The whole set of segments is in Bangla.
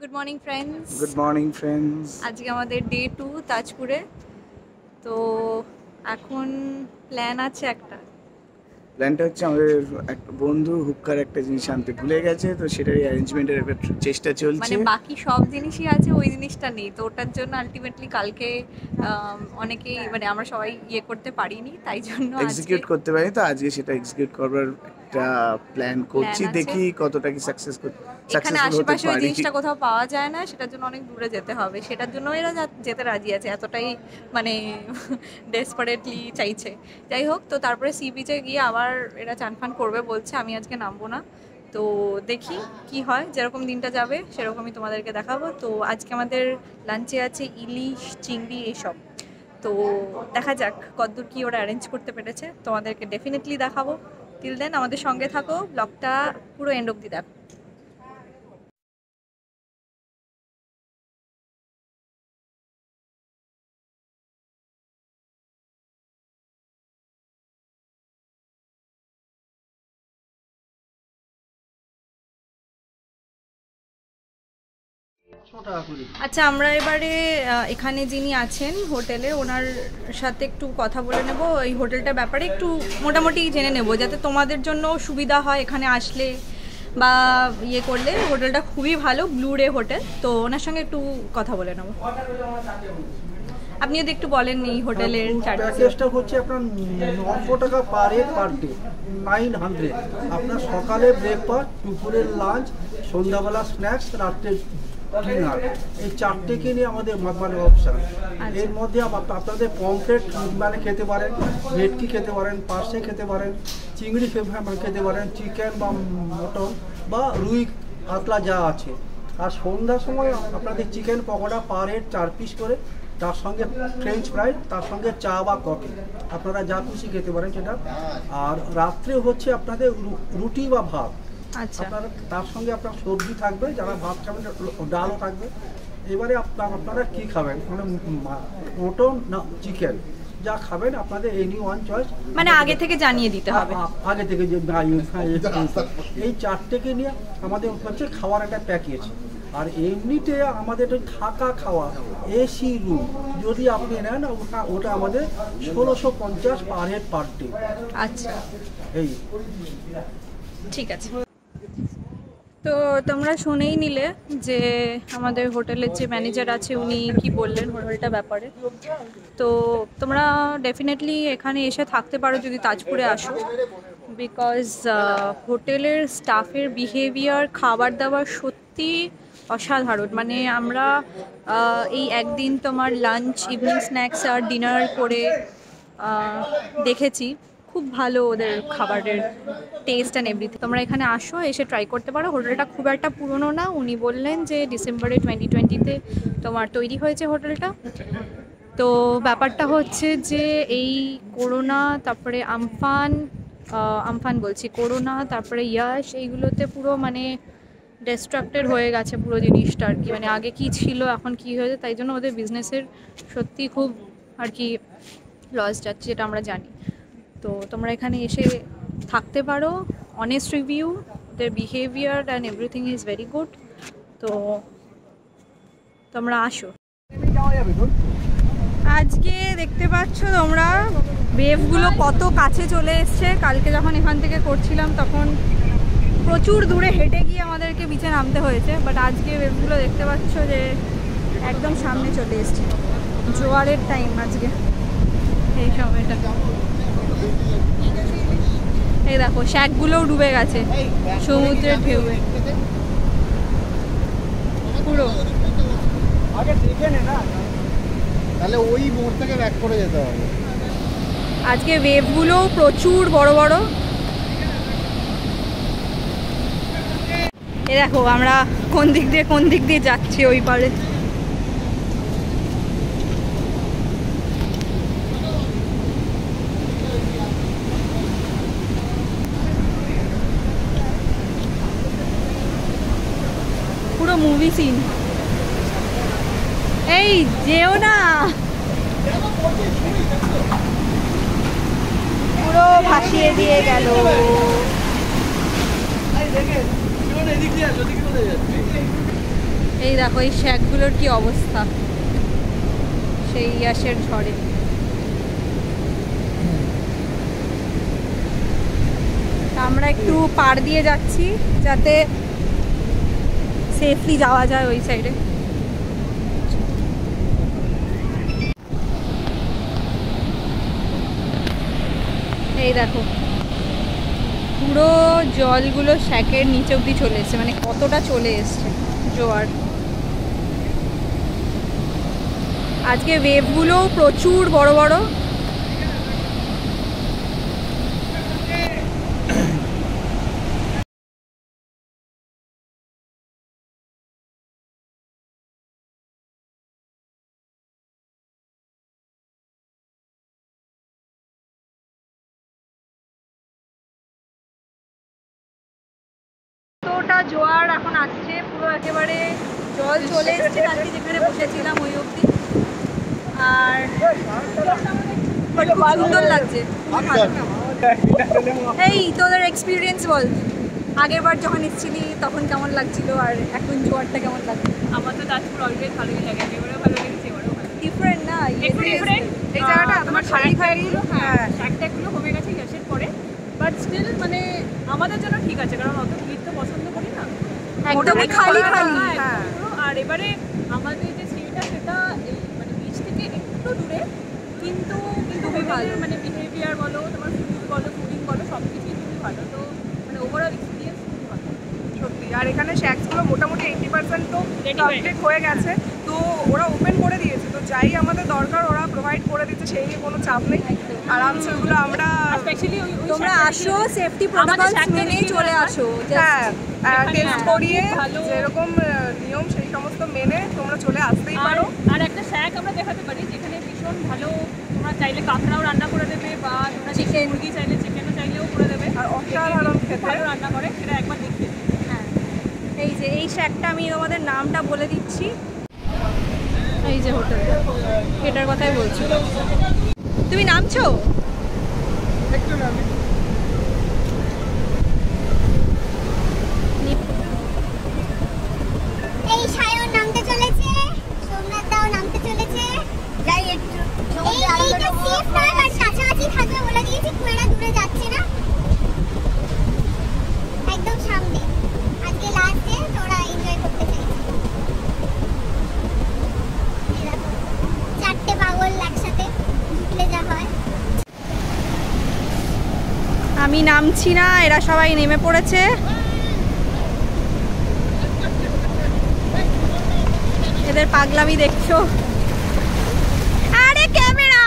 Good morning friends good morning friends আজকে আমাদের ডে টু তাজপুরে। তো এখন প্ল্যান আছে একটা। প্ল্যানটা হচ্ছে আমাদের একটা বন্ধু হুক্কার একটা জিনিস আনতে ভুলে গেছে তো সেটারই অ্যারেঞ্জমেন্টের একটা চেষ্টা চলছে। মানে বাকি সব জিনিসই আছে ওই জিনিসটা নেই। তো ওটার জন্য আলটিমেটলি কালকে অনেকেই মানে আমরা সবাই ইয়ে করতে পারিনি তাই জন্য এক্সিকিউট করতে পারি তো আজকে সেটা এক্সিকিউট করবার একটা প্ল্যান করছি দেখি কতটা কি সাকসেস এখানে আশেপাশে ওই জিনিসটা কোথাও পাওয়া যায় না সেটার জন্য অনেক দূরে যেতে হবে। সেটার জন্য এরা যেতে রাজি আছে এতটাই মানে ডেসপারেটলি চাইছে। যাই হোক তো তারপরে সি বিচে গিয়ে আবার এরা চান ফান করবে বলছে আমি আজকে নামবো না। তো দেখি কি হয় যেরকম দিনটা যাবে সেরকমই তোমাদেরকে দেখাবো। তো আজকে আমাদের লাঞ্চে আছে ইলিশ চিংড়ি এইসব তো দেখা যাক কতদূর কি ওরা অ্যারেঞ্জ করতে পেরেছে। তোমাদেরকে ডেফিনেটলি দেখাবো। টিল দেন আমাদের সঙ্গে থাকো ব্লগটা পুরো এন্ড অব্দি দেখো। আচ্ছা আমরা এবারে এখানে যিনি আছেন হোটেলে ওনার সাথে একটু কথা বলে নেব। এই হোটেলটার ব্যাপারে একটু মোটামুটি জেনে নেব যাতে তোমাদের জন্য সুবিধা হয় এখানে আসলে বা ইয়ে করলে। হোটেলটা খুবই ভালো ব্লু রে হোটেল। তো ওনার সঙ্গে একটু কথা বলে নেব। আপনি যদি একটু বলেন এই হোটেলের চার্জেস প্যাকেজটা হচ্ছে আপনার নশো টাকা per head per day nine hundred আপনার সকালে ব্রেকফাস্ট দুপুরের লাঞ্চ সন্ধ্যাবেলা স্ন্যাক্স রাত্রে ডিনার এই চারটেকে নিয়ে আমাদের মানে অপশান এর মধ্যে আপনাদের পমফ্রেট মানে খেতে পারেন ভেটকি খেতে পারেন পার্সে খেতে পারেন চিংড়ি মানে খেতে পারেন চিকেন বা মটন বা রুই কাতলা যা আছে। আর সন্ধ্যার সময় আপনাদের চিকেন পকোড়া পার হেড চার পিস করে তার সঙ্গে ফ্রেঞ্চ ফ্রাই তার সঙ্গে চা বা কফি আপনারা যা খুশি খেতে পারেন সেটা। আর রাত্রে হচ্ছে আপনাদের রুটি বা ভাত। আচ্ছা আপনারা তার সঙ্গে আপনার সবজি থাকবে যারা ভাত খাবেন ডালও থাকবে। এবারে আপনার আপনারা কি খাবেন? মানে মটন না চিকেন? যা খাবেন আপনাদের এনি ওয়ান চয়েস মানে আগে থেকে জানিয়ে দিতে হবে। আগে থেকে যে এই- হ্যাঁ, এই- এই চারটেকে নিয়ে আমাদের হচ্ছে খাওয়ার একটা প্যাকেজ আর এমনিতে আমাদের ওই থাকা খাওয়া এসি রুম যদি আপনি নেন ওটা ওটা আমাদের ষোলোশো পঞ্চাশ পার হেড পার ডে আচ্ছা। এই। ঠিক আছে। তো তোমরা শুনেই নিলে যে আমাদের হোটেলের যে ম্যানেজার আছে, উনি কি বললেন হোটেলটা ব্যাপারে। তো তোমরা ডেফিনেটলি এখানে এসে থাকতে পারো যদি তাজপুরে আসো। বিকজ হোটেলের স্টাফের বিহেভিয়ার খাবার দাবার সত্যি অসাধারণ। মানে আমরা এই একদিন তোমার লাঞ্চ ইভিনিং স্ন্যাক্স আর ডিনার করে দেখেছি। খুব ভালো ওদের খাবারের টেস্ট অ্যান্ড এভরিথিং তোমরা এখানে আসো, এসে ট্রাই করতে পারো। হোটেলটা খুব একটা পুরনো না। উনি বললেন যে ডিসেম্বরে টোয়েন্টি টোয়েন্টিতে তোমার তৈরি হয়েছে হোটেলটা। তো ব্যাপারটা হচ্ছে যে এই করোনা, তারপরে আমফান আমফান বলছি, করোনা, তারপরে ইয়াস এইগুলোতে পুরো মানে ডিস্ট্রাক্টেড হয়ে গেছে পুরো জিনিসটা আর কি। মানে আগে কি ছিল, এখন কি হয়েছে, তাই জন্য ওদের বিজনেসের সত্যি খুব আর কি লস যাচ্ছে, যেটা আমরা জানি। তো তোমরা এখানে এসে থাকতে পারো। Honest review there behaviour and everything is very good তো তোমরা আসো। আজকে দেখতে পাচ্ছ তোমরা ওয়েভগুলো কত কাছে চলে এসছে। কালকে যখন এখান থেকে করছিলাম তখন প্রচুর দূরে হেঁটে গিয়ে আমাদেরকে বিচে নামতে হয়েছে। বাট আজকে ওয়েভগুলো দেখতে পাচ্ছ যে একদম সামনে চলে এসছে। জোয়ারের টাইম আজকে। এই সময়টা এই দেখো শ্যাকগুলোও ডুবে গেছে। সমুদ্রের ঢেউয়ে পুরো। আগে দেখে নে না। তাহলে ওই মোড় থেকে ব্যাক করে যেতে হবে। আজকে ওয়েভগুলো প্রচুর বড় বড়। এ দেখো আমরা কোন দিক দিয়ে কোন দিক দিয়ে যাচ্ছি ওই পারে। সিন এই, যেও না। পুরো ভাসিয়ে দিয়ে গেল। এই দেখো, এই শ্যাকগুলোর কি অবস্থা। সেই ইয়াসের ঝড়ে। আমরা একটু পার দিয়ে যাচ্ছি, যাতে সেফলি যাওয়া যায় ওই সাইডে এই দেখো। পুরো জলগুলো শ্যাকের নিচে অব্দি চলে এসছে মানে কতটা চলে এসছে, জোয়ার। আজকে ওয়েভগুলো প্রচুর বড় বড়। জোয়ার এখন আসছে পুরো একেবারে জল চলে এসছে কালকে যেখানে বসেছিলাম ওই অবধি। আর সুন্দর লাগছে। এই তোদের এক্সপিরিয়েন্স বল। আগের বার যখন এসেছিলি তখন কেমন লাগছিল? আর এখন জোয়ারটা কেমন লাগছে? আমার তো তাজপুর অলওয়েজ ভালোই লাগে এবারেও ভালো লেগেছে এবারেও ভালো ডিফারেন্ট না একটু ডিফারেন্ট এই জায়গাটা তোমার শাড়ি ফাড়িগুলো হ্যাঁ কমে গেছে গ্যাসের পরে। বাট স্টিল মানে আমাদের জন্য ঠিক আছে কারণ অত ভিড় তো পছন্দ খালি খালি। হ্যাঁ। আর এবারে আমাদের যে সিঁড়িটা সেটা মানে বিচ থেকে একটু দূরে কিন্তু কিন্তু খুবই ভালো। মানে বিহেভিয়ার বলো তোমার ফুড বলো ফুডিং বলো সব কিছুই খুবই ভালো। তো মানে ওভারঅল এক্সপিরিয়েন্স খুবই ভালো। সত্যি। আর এখানে শ্যাক্সগুলো মোটামুটি এইটি পার্সেন্ট তো কমপ্লিট হয়ে গেছে। তো ওরা ওপেন করে দিয়েছে। যাই আমাদের দরকার ওরা প্রোভাইড করে দিচ্ছে সেই নিয়ে কোনো চাপ নেই। আরামসে ওগুলো আমরা তোমরা আসো সেফটি মেনেই বিক্রি চলে আসো হ্যাঁ টেস্ট হ্যাঁ, করিয়ে যেরকম নিয়ম সেই সমস্ত মেনে তোমরা চলে আসতেই পারো। আর একটা শ্যাক আমরা দেখাতে পারি যেখানে ভীষণ ভালো তোমরা চাইলে কাঁকড়াও রান্না করে দেবে বা তোমরা চিকেন মুরগি চাইলে চিকেনও চাইলেও করে দেবে। আর অসাধারণ খেতে। ভালো রান্না করে সেটা একবার দিই। হ্যাঁ। এই যে এই শ্যাকটা আমি তোমাদের নামটা বলে দিচ্ছি। এই যে হোটেল এটার কথাই বলছি। তুমি নামছো? এই সায়ন নামতে চলেছে সোমনাথ দাও নামতে চলেছে। যাই একটু এই এইটা সেফ নয় বাট কাছাকাছি থাকবে বলে দিয়েছি খুব দূরে যাচ্ছে না একদম সামনে আজকে লাস্ট ডে তোরা এনজয় করতে চাইছি এই দেখো, চারটে পাগল একসাথে ঢুকলে যা হয় আমি নামছি না এরা সবাই নেমে পড়েছে। এদের পাগলামি দেখছ আরে ক্যামেরা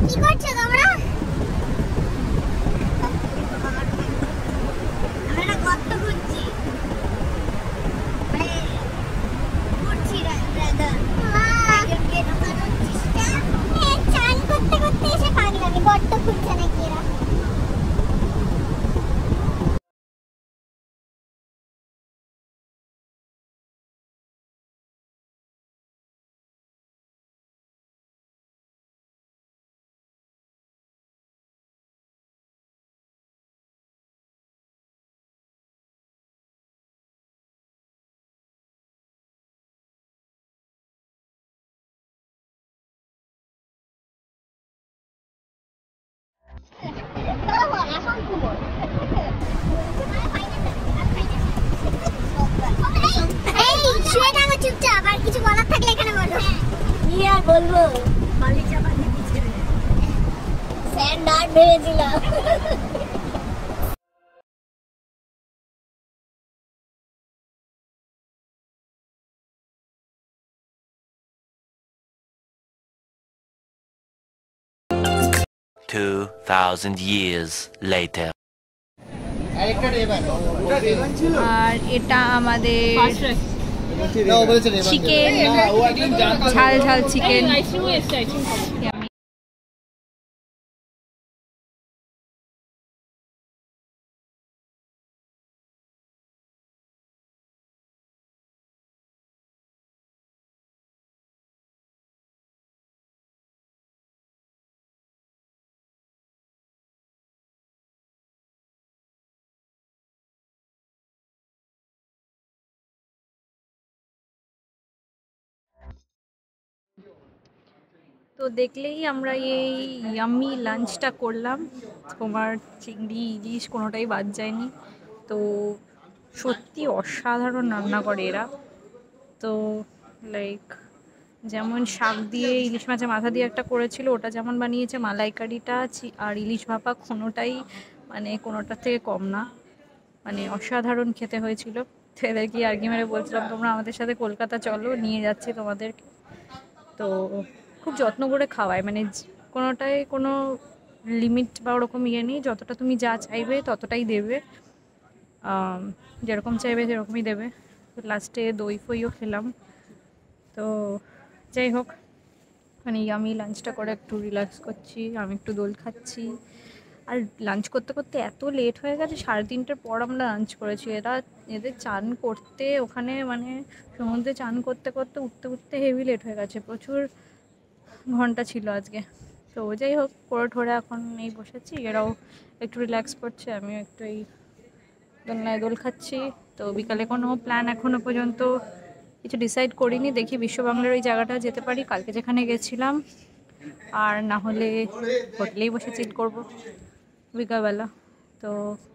কি করছ তোমরা আমরা একটা গর্ত খুঁজছি মানে ঘুরছি ব্রাদার চান করতে করতে এসে পাগলামি গর্ত খুঁজছে নাকি এরা এই শুয়ে থাকো চুপচাপ আর কিছু বলার থাকলে এখানে বলো কি আর বলব বালি? চাপা দিচ্ছে স্যান্ড আর্ট ভেবেছিলাম Two thousand years later. আর এটা আমাদের চিকেন ঝাল ঝাল চিকেন তো দেখলেই আমরা এই ইয়াম্মি লাঞ্চটা করলাম। তোমার চিংড়ি, ইলিশ কোনোটাই বাদ যায়নি। তো সত্যি অসাধারণ রান্না করে এরা। তো লাইক যেমন শাক দিয়ে ইলিশ মাছের মাথা দিয়ে একটা করেছিল, ওটা যেমন বানিয়েছে, মালাইকারিটা আর ইলিশ ভাপা কোনোটাই মানে কোনোটার থেকে কম না। মানে অসাধারণ খেতে হয়েছিল। এদেরকে আর কি মেরে বলছিলাম, তোমরা আমাদের সাথে কলকাতা চলো, নিয়ে যাচ্ছি তোমাদের তো খুব যত্ন করে খাওয়ায়। মানে কোনোটাই কোনো লিমিট বা ওরকম ইয়ে নেই। যতটা তুমি যা চাইবে ততটাই দেবে। যেরকম চাইবে সেরকমই দেবে। তো লাস্টে দই ফইও খেলাম। তো যাই হোক মানে আমি লাঞ্চটা করে একটু রিল্যাক্স করছি, আমি একটু দোল খাচ্ছি। আর লাঞ্চ করতে করতে এত লেট হয়ে গেছে, সাড়ে তিনটের পর আমরা লাঞ্চ করেছি। এরা, এদের চান করতে ওখানে মানে সমুদ্রে চান করতে করতে উঠতে উঠতে হেভি লেট হয়ে গেছে। প্রচুর ঘণ্টা ছিল আজকে। তো যাই হোক করে ঠোরে এখন এই বসেছি। এরাও একটু রিল্যাক্স করছে, আমিও একটু এই দোলনায় দোল খাচ্ছি। তো বিকালে কোনো প্ল্যান এখনও পর্যন্ত কিছু ডিসাইড করিনি। দেখি বিশ্ববাংলার ওই জায়গাটা যেতে পারি। কালকে যেখানে গেছিলাম, আর না হলে হোটেলেই বসে চিল করব বিকালবেলা। তো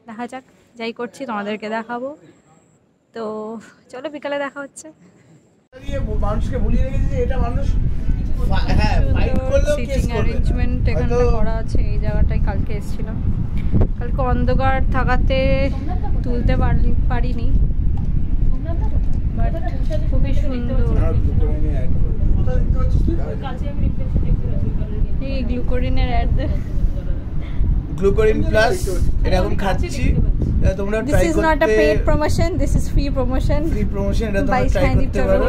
দেখা যাক, যাই করছি, তোমাদেরকে দেখাবো। তো চলো বিকালে দেখা হচ্ছে। মানুষকে ভুলিয়ে রেখেছে এটা মানুষ সিটিং অ্যারেঞ্জমেন্ট এখানটা করা আছে এই জায়গাটায় কালকে এসেছিলাম। কালকে অন্ধকার থাকাতে তুলতে পারলি পারিনি। বাট খুবই সুন্দর। এই গ্লুকোরিনের অ্যাড গ্লুকোরিন প্লাস এটা এখন তোমরা this try is not a paid promotion this is free promotion free promotion এটা তোমরা ট্রাই করতে পারো।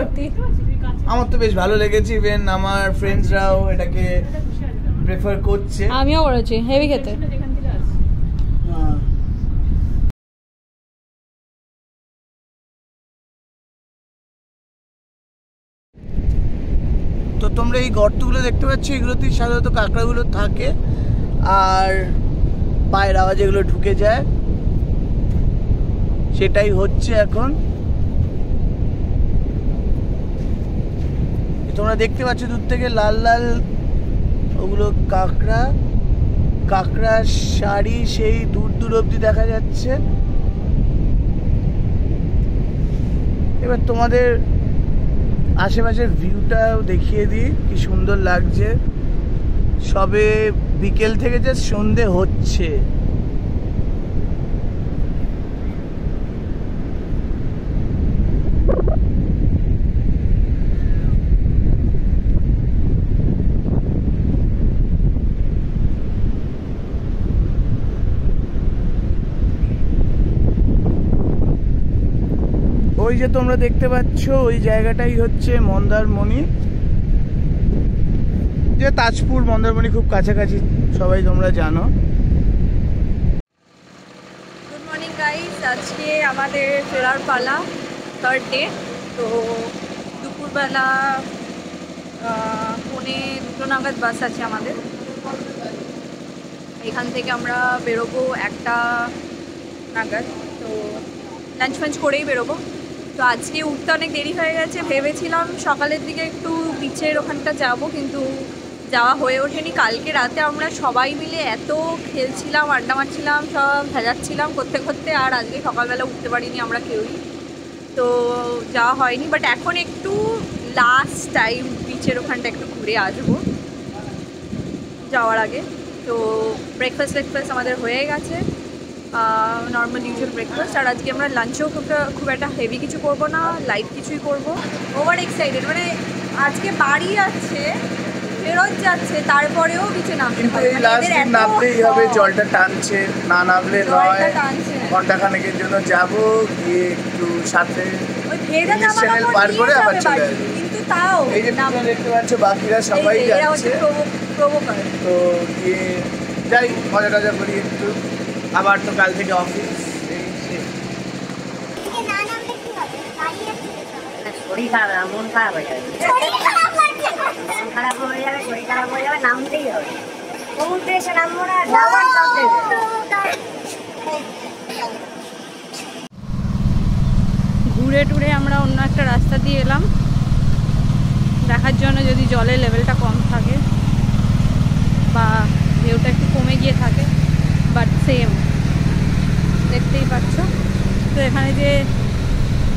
আমার তো বেশ ভালো লেগেছে ইভেন আমার ফ্রেন্ডসরাও এটাকে প্রেফার করছে। আমিও করেছি হেভি খেতে। হ্যাঁ। তো তোমরা এই গর্তগুলো দেখতে পাচ্ছ এগুলোতেই সাধারণত কাঁকড়াগুলো থাকে আর পায়ের আওয়াজ এগুলো ঢুকে যায়। সেটাই হচ্ছে এখন। তোমরা দেখতে পাচ্ছ দূর থেকে লাল লাল ওগুলো কাঁকড়া। কাঁকড়া শাড়ি সেই দূর দূর অব্দি দেখা যাচ্ছে। এবার তোমাদের আশেপাশের ভিউটাও দেখিয়ে দিই, কি সুন্দর লাগছে। সবে বিকেল থেকে যে সন্ধে হচ্ছে। ওই যে তোমরা দেখতে পাচ্ছ, ওই জায়গাটাই হচ্ছে মন্দারমণি। যে তাজপুর, মন্দারমণি খুব কাছাকাছি, সবাই তোমরা জানো। গুড মর্নিং গাইস আজকে আমাদের ফেরার পালা থার্ড ডে তো দুপুরবেলা পৌনে দুটো নাগাদ বাস আছে আমাদের। এখান থেকে আমরা বেরোবো একটা নাগাদ। তো লাঞ্চ ফাঞ্চ করেই বেরোবো। তো আজকে উঠতে অনেক দেরি হয়ে গেছে। ভেবেছিলাম সকালের দিকে একটু বিচের ওখানটা যাব, কিন্তু যাওয়া হয়ে ওঠেনি। কালকে রাতে আমরা সবাই মিলে এত খেলছিলাম, আড্ডা মারছিলাম, সব ভেজাচ্ছিলাম করতে করতে, আর আজকে সকালবেলা উঠতে পারিনি আমরা কেউই। তো যাওয়া হয়নি বাট এখন একটু লাস্ট টাইম বিচের ওখানটা একটু ঘুরে আসব। যাওয়ার আগে। তো ব্রেকফাস্ট ব্রেকফাস্ট আমাদের হয়ে গেছে। নর্মাল ইউজুয়াল ব্রেকফাস্ট আর আজকে আমরা লাঞ্চেও খুব খুব একটা হেভি কিছু করব না লাইট কিছুই করব। ওভার এক্সাইটেড মানে আজকে বাড়ি যাচ্ছে ফেরত যাচ্ছে তারপরেও বিচে নামতে হবে নামতেই হবে জলটা টানছে না নামলে নয়। ঘণ্টা খানেকের জন্য যাব গিয়ে একটু সাথে ওই ভেজা জামা চ্যানেল পার করে আবার চলে বাড়ি। কিন্তু তাও এই যে দেখতে পাচ্ছ বাকিরা সবাই যাচ্ছে। তো গিয়ে যাই মজা টজা করি একটু। আবার তো কাল থেকে অফিস শরীর খারাপ মন খারাপ হয়ে যাবে। শরীর খারাপ মন খারাপ হয়ে যাবে শরীর খারাপ হয়ে যাবে নামতেই হবে। সমুদ্রে এসে নামবো না যাওয়ার ঘুরে টুরে আমরা অন্য একটা রাস্তা দিয়ে এলাম। দেখার জন্য যদি জলের লেভেলটা কম থাকে বা ঢেউটা একটু কমে গিয়ে থাকে বাট সেম দেখতেই পাচ্ছ। তো এখানে যে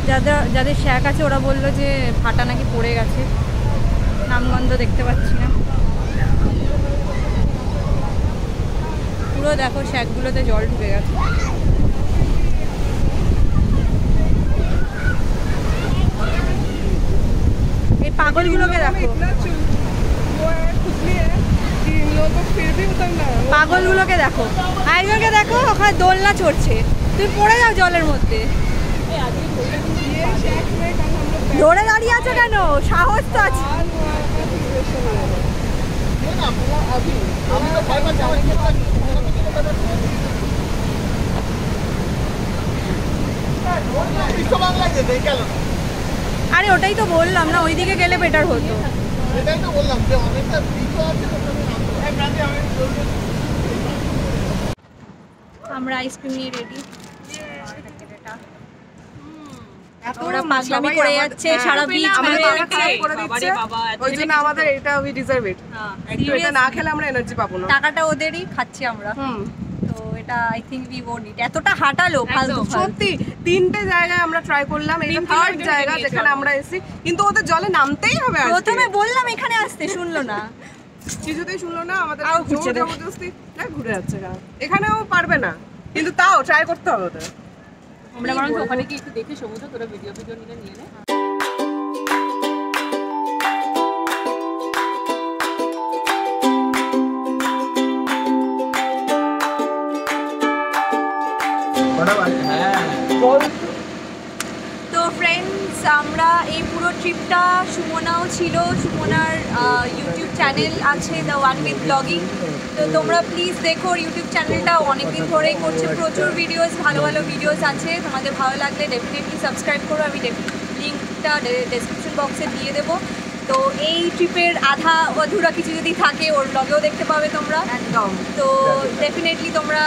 যাদের যাদের শ্যাক আছে, ওরা বলল যে ভাটা নাকি পড়ে গেছে। নামগন্ধ দেখতে পাচ্ছি না। পুরো দেখো শ্যাকগুলোতে জল ঢুকে গেছে। এই পাগলগুলোকে দেখো। পাগলগুলোকে দেখো। আইজনকে দেখো, ওখানে দোলনা চড়ছে। তুমি পড়ে যাও জলের মধ্যে। ধরে দাঁড়িয়ে আছো কেন? সাহস তো আছে। আরে, ওটাই তো বললাম না, ওইদিকে গেলে বেটার হতো। বললাম যে অনেকটা আমরা আইসক্রিম নিয়ে রেডি ওরা পাগলামি করে যাচ্ছে সারা বিচ আমাদের ঘুরে বাবা খারাপ করে দিচ্ছে। ওই জন্য আমাদের এটা উই ডিজার্ভ ইট এটা না খেলে আমরা এনার্জি পাবো না। টাকাটা ওদেরই খাচ্ছি আমরা। তো এটা I think we won't eat এতটা হাঁটালো ফালতু। সত্যি তিনটে জায়গায় আমরা ট্রাই করলাম এটা থার্ড জায়গা যেখানে আমরা এসেছি। কিন্তু ওদের জলে নামতেই হবে। প্রথমে বললাম এখানে আসতে শুনলো না। কিছুতেই শুনলো না আমাদের ঘুরছে জবরদস্তি। না ঘুরে যাচ্ছে এখানে। এখানেও পারবে না কিন্তু তাও ট্রাই করতে হবে ওদের। আমরা বরং ওখানে গিয়ে একটু দেখে সমুদ্র তোরা ভিডিও ভিডিও নিলে নিয়ে নে। ট্রিপটা সুমনাও ছিল। সুমনার ইউটিউব চ্যানেল আছে দ্য ওয়ান উইথ ব্লগিং তো তোমরা প্লিজ দেখো ইউটিউব চ্যানেলটা অনেকদিন ধরেই করছে। প্রচুর ভিডিওস ভালো ভালো ভিডিওস আছে। তোমাদের ভালো লাগলে ডেফিনেটলি সাবস্ক্রাইব করো। আমি লিঙ্কটা ডেসক্রিপশন বক্সে দিয়ে দেবো। তো এই ট্রিপের আধা অধুরা কিছু যদি থাকে ওর ব্লগেও দেখতে পাবে তোমরা। একদম। তো ডেফিনেটলি তোমরা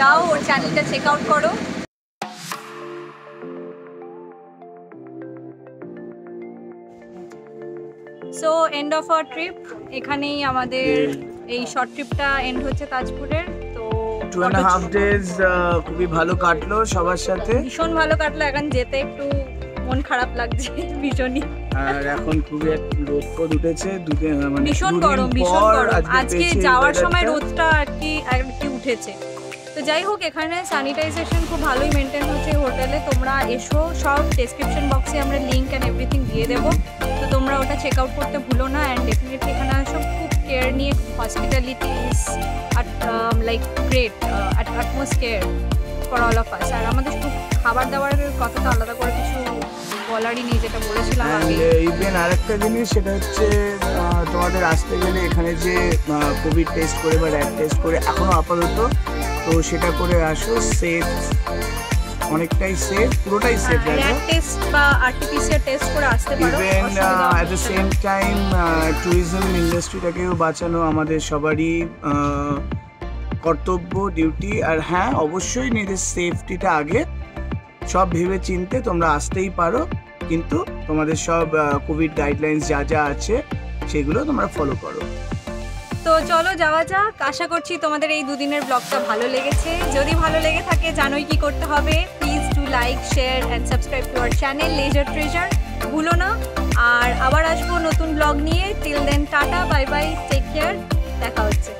যাও ওর চ্যানেলটা চেক আউট করো। So end of our trip এখানেই আমাদের এই শর্ট ট্রিপটা এন্ড হচ্ছে তাজপুরের। তো টু অ্যান্ড হাফ ডেজ খুবই ভালো কাটলো সবার সাথে। ভীষণ ভালো কাটলো। এখন যেতে একটু মন খারাপ লাগছে ভীষণই। আর এখন খুবই রোদ ফোদ উঠেছে। দুদিন মানে ভীষণ গরম ভীষণ গরম। আজকে যাওয়ার সময় রোদটা আর কি আর কি উঠেছে। তো যাই হোক এখানে স্যানিটাইজেশন খুব ভালোই মেনটেন হচ্ছে হোটেলে তোমরা এসো সব ডেসক্রিপশন বক্সে আমরা লিঙ্ক অ্যান্ড এভরিথিং দিয়ে দেবো। তোমরা ওটা চেক আউট করতে ভুলো না অ্যান্ড ডেফিনেটলি এখানে আসো খুব কেয়ার নিয়ে hospitality is like great atmosphere for all of us আর আমাদের খুব খাবার দাবারের কথা তো আলাদা করে কিছু বলারই নেই যেটা বলেছিলাম আগে। ইভেন আরেকটা জিনিস সেটা হচ্ছে তোমাদের আসতে গেলে এখানে যে কোভিড টেস্ট করে বা র্যাপ টেস্ট করে এখনও আপাতত তো সেটা করে আসো সেফ অনেকটাই সেফ পুরোটাই সেফ র্যাট টেস্ট বা আরটিপিসিআর টেস্ট করে আসতে পারো even at the same time tourism ইন্ডাস্ট্রিটাকেও বাঁচানো আমাদের সবারই কর্তব্য ডিউটি আর হ্যাঁ অবশ্যই নিজের সেফটিটা আগে। সব ভেবে চিনতে তোমরা আসতেই পারো কিন্তু তোমাদের সব কোভিড গাইডলাইন্স যা যা আছে সেগুলো তোমরা ফলো করো। তো চলো যাওয়া যাক। আশা করছি তোমাদের এই দুদিনের ব্লগটা ভালো লেগেছে। যদি ভালো লেগে থাকে, জানোই কি করতে হবে। Please to like share and subscribe to our channel leisure treasure ভুলো না। আর আবার আসব নতুন ব্লগ নিয়ে। Till then tata bye bye take care দেখা হচ্ছে।